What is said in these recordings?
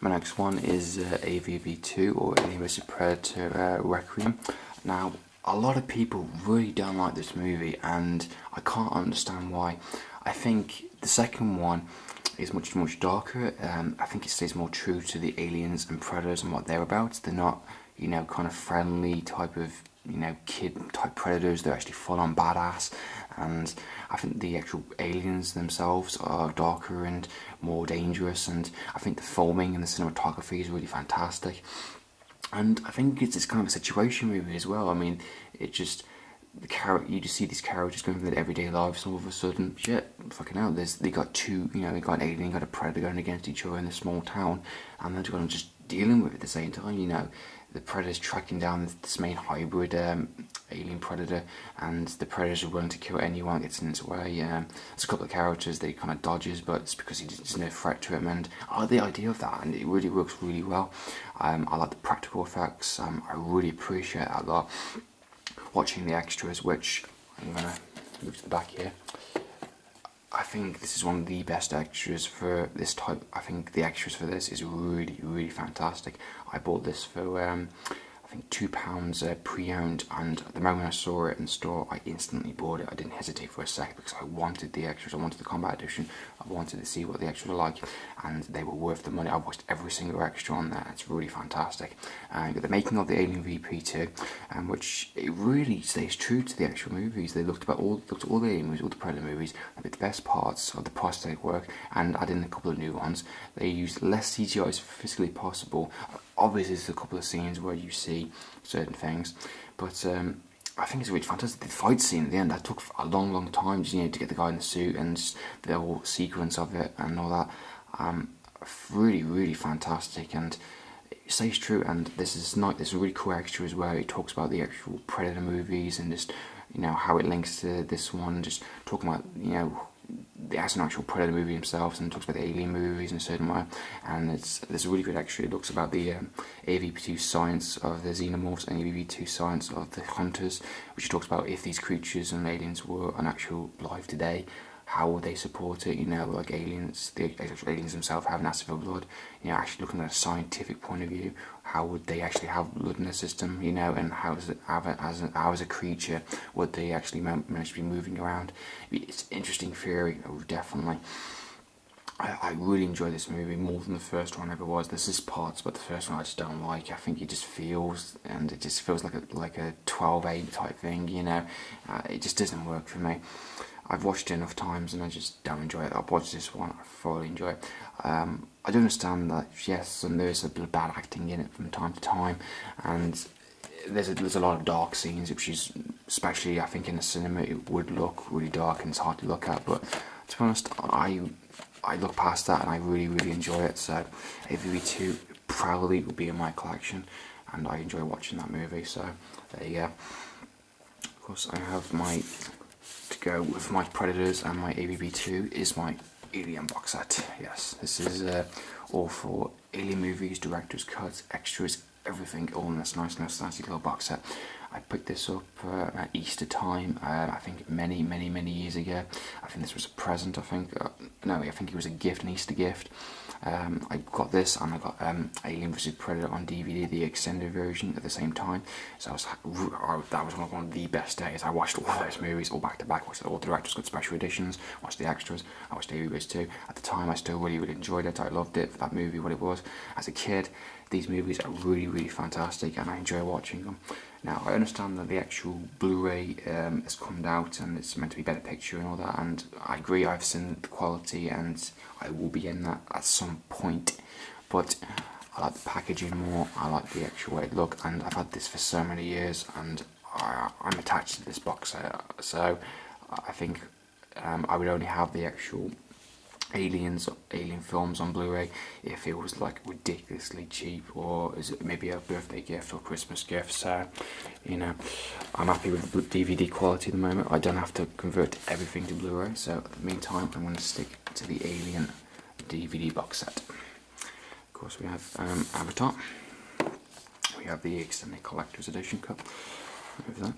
My next one is uh, AVP2 or Alien vs Predator uh, Requiem. Now, a lot of people really don't like this movie, and I can't understand why. I think the second one is much much darker. Um, I think it stays more true to the aliens and predators and what they're about. They're not, you know, kind of friendly type of you know kid type predators. They're actually full on badass, and I think the actual aliens themselves are darker and more dangerous. And I think the filming and the cinematography is really fantastic. And I think it's this kind of a situation movie as well. I mean, it just the character you just see these characters going through their everyday lives, and all of a sudden, shit, fucking hell, there's they got two, you know, they got an alien, got a predator going against each other in a small town, and they're kind of just dealing with it at the same time. You know, the predator's tracking down this main hybrid um, alien predator, and the predator's willing to kill anyone that gets in its way. Um, there's a couple of characters that he kind of dodges, but it's because he's no threat to him, and I like the idea of that, and it really works really well. Um, I like the practical effects. Um, I really appreciate that a lot watching the extras, which I'm gonna move to the back here. I think this is one of the best extras for this type. I think the extras for this is really, really fantastic. I bought this for um, I think two pounds uh, pre-owned, and the moment I saw it in store, I instantly bought it. I didn't hesitate for a second because I wanted the extras. I wanted the combat edition. I wanted to see what the extras were like, and they were worth the money. I watched every single extra on there. It's really fantastic. And the making of the Alien VP2, um, which it really stays true to the actual movies. They looked about all looked at all the Alien movies, all the Predator movies, with the best parts of the prosthetic work, and added in a couple of new ones. They used less CGI as physically possible obviously there's a couple of scenes where you see certain things, but um, I think it's really fantastic. The fight scene at the end that took a long, long time, you know, to get the guy in the suit and the whole sequence of it and all that. Um, really, really fantastic, and it stays true. And this is not this is really cool extra as well. It talks about the actual Predator movies and just you know how it links to this one. Just talking about you know has an actual Predator movie himself and talks about the Alien movies in a certain way. And it's there's a really good extra. It looks about the um, AVP2 science of the xenomorphs and AVP2 science of the hunters, which talks about if these creatures and aliens were an actual life today, how would they support it? You know, like aliens, the aliens themselves have acid for blood. You know, actually looking at a scientific point of view, how would they actually have blood in the system? You know, and how is it as a, how as a creature would they actually manage to be moving around? It's interesting theory, definitely. I, I really enjoy this movie more than the first one ever was. There's just parts, but the first one I just don't like. I think it just feels, and it just feels like a like a 12A type thing. You know, uh, it just doesn't work for me. I've watched it enough times and I just don't enjoy it. I've watched this one, I thoroughly enjoy it. Um, I do understand that, yes, and there's a bit of bad acting in it from time to time, and there's a, there's a lot of dark scenes, which is, especially I think in the cinema, it would look really dark and it's hard to look at, but to be honest, I, I look past that and I really, really enjoy it, so AVP2 probably will be in my collection, and I enjoy watching that movie, so there you go. Of course, I have my go with my Predators and my AVP2 is my Alien box set. Yes, this is uh, all for Alien movies, director's cuts, extras, everything all in this nice, nice, nice little box set. I picked this up uh, at Easter time, uh, I think many, many, many years ago. I think this was a present, I think. Uh, no, I think it was a gift, an Easter gift. Um, I got this and I got um, Alien vs Predator on DVD, the extended version at the same time. So I was, that was one of the best days. I watched all those movies all back to back. Watched all the director's got special editions. Watched the extras. I watched Alien 2. At the time, I still really, really enjoyed it. I loved it for that movie, what it was. As a kid, these movies are really, really fantastic, and I enjoy watching them. Now, I understand that the actual Blu-ray um, has come out and it's meant to be better picture and all that, and I agree, I've seen the quality and I will be in that at some point, but I like the packaging more, I like the actual way it look, and I've had this for so many years, and I, am attached to this box set, so I think um, I would only have the actual aliens alien films on blu-ray if it was like ridiculously cheap or is it maybe a birthday gift or christmas gift so you know. I'm happy with the dvd quality at the moment. I don't have to convert everything to blu-ray so at the meantime i'm going to stick to the alien dvd box set. Of course we have um, avatar. We have the extended collector's edition cup. Over there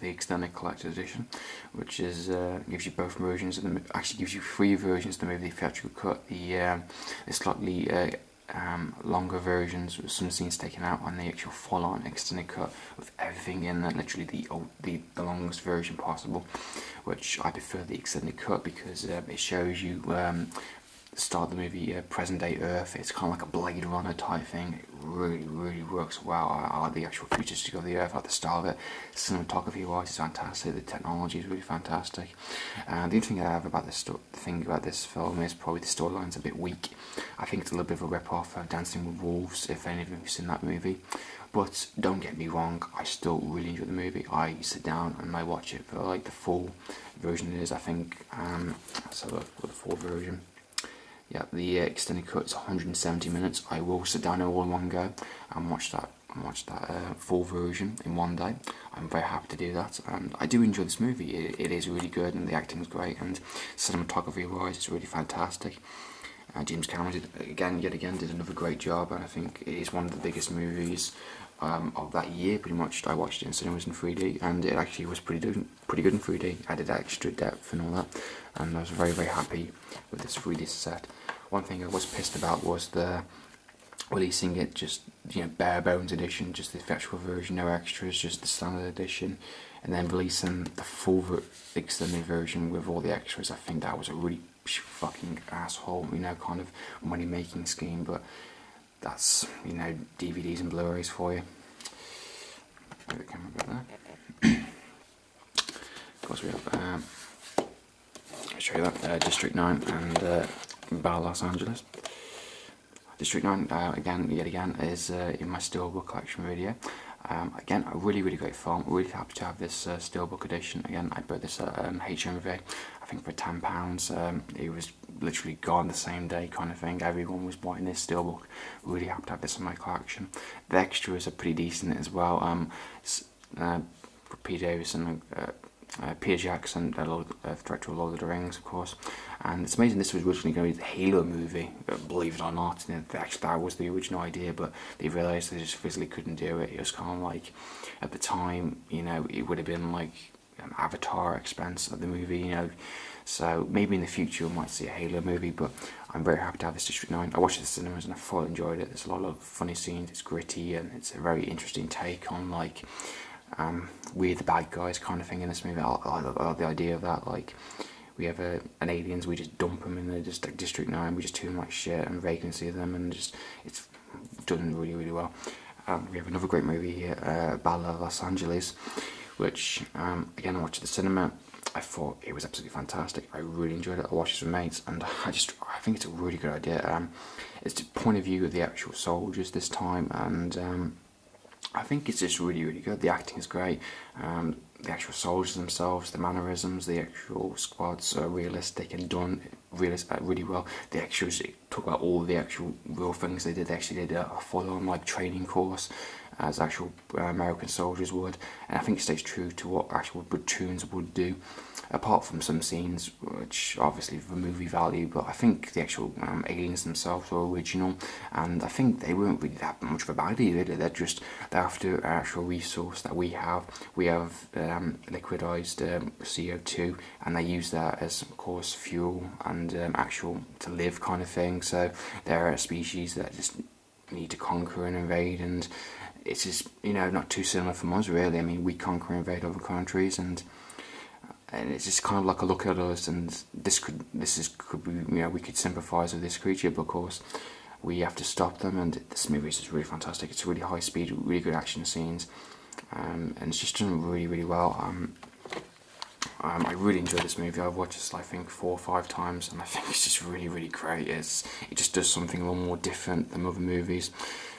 the extended collector's edition, which is uh, gives you both versions of the actually gives you three versions of the movie theatrical cut. The um, the slightly uh, um, longer versions with some scenes taken out, and the actual full-on extended cut with everything in there, literally the old, the, the longest version possible. Which I prefer the extended cut because uh, it shows you um, start the movie uh, present day Earth. It's kind of like a Blade Runner type thing. It really, really works well. I, I like the actual futuristic of the Earth, I like the style of it. Cinematography wise, it's fantastic. The technology is really fantastic. And the only thing I have about this thing about this film is probably the storyline's a bit weak. I think it's a little bit of a rip off of Dancing with Wolves, if any of you have seen that movie. But don't get me wrong, I still really enjoy the movie. I sit down and I watch it for like the full version it is. I think um, look the full version yeah, the uh, extended cut is 170 minutes. I will sit down all in one go and watch that and watch that uh, full version in one day. I'm very happy to do that, and I do enjoy this movie. It, it is really good, and the acting is great, and cinematography-wise, it's really fantastic. Uh, James Cameron did, again, yet again, did another great job, and I think it is one of the biggest movies um, of that year. Pretty much, I watched it in cinemas in 3D, and it actually was pretty good, pretty good in 3D. Added extra depth and all that, and I was very, very happy with this 3D set. One thing I was pissed about was the releasing it just you know bare bones edition, just the actual version, no extras, just the standard edition, and then releasing the full extended version with all the extras. I think that was a really fucking asshole, you know, kind of money making scheme, but that's you know DVDs and Blu-rays for you. the camera there. of course, we have. Um, I'll show you that uh, District Nine and. Uh, by Los Angeles. District 9, uh, again, yet again, is uh, in my Steelbook collection video. Um, again, a really, really great film. Really happy to have this uh, Steelbook edition. Again, I bought this at um, HMV, I think for £10. Um, it was literally gone the same day kind of thing. Everyone was buying this Steelbook. Really happy to have this in my collection. The extras are pretty decent as well. Um, uh, Peter Davison, uh, uh, Peter Jackson, the uh, director of Lord of the Rings, of course. And it's amazing this was originally going to be the Halo movie, believe it or not. Actually, that was the original idea, but they realised they just physically couldn't do it. It was kind of like, at the time, you know, it would have been like an Avatar expense of the movie, you know. So maybe in the future we might see a Halo movie, but I'm very happy to have this District 9. I watched it in the cinemas and I fully enjoyed it. There's a lot of funny scenes, it's gritty, and it's a very interesting take on like um, we're the bad guys kind of thing in this movie. I, I, I love the idea of that. Like, we have a, an aliens, we just dump them in the just like District 9, we just treat them like shit and vacancy them, and just it's done really, really well. Um, we have another great movie here, uh, of Los Angeles, which, um, again, I watched at the cinema. I thought it was absolutely fantastic. I really enjoyed it. I watched it with mates, and I just I think it's a really good idea. Um, it's the point of view of the actual soldiers this time, and um, I think it's just really, really good. The acting is great. Um, the actual soldiers themselves, the mannerisms, the actual squads are realistic and done really, uh, really well. The extras talk about all the actual real things they did. They actually did a full-on like training course as actual uh, American soldiers would, and I think it stays true to what actual platoons would do, apart from some scenes which obviously for movie value, but I think the actual um, aliens themselves were original, and I think they weren't really that much of a bad idea. They're just they're after an actual resource that we have. We have um, liquidized um, CO2, and they use that as of course fuel and um, actual to live kind of thing. So they're a species that just need to conquer and invade and it's just you know not too similar from us really. I mean we conquer and invade other countries and and it's just kind of like a look at us and this could this is could be you know we could sympathise with this creature but of course we have to stop them and this movie is just really fantastic. It's really high speed, really good action scenes um, and it's just done really really well. Um, um, I really enjoyed this movie. I've watched this I think four or five times and I think it's just really really great. It's it just does something a little more different than other movies.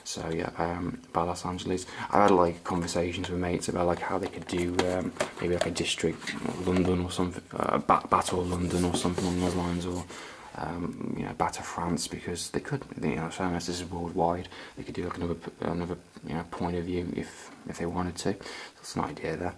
So yeah, um, about Los Angeles. I had like conversations with mates about like how they could do um, maybe like a district London or something, uh, Battle London or something along those lines, or um, you know Battle France because they could. You know, so this is worldwide. They could do like another another you know point of view if if they wanted to. That's an idea there.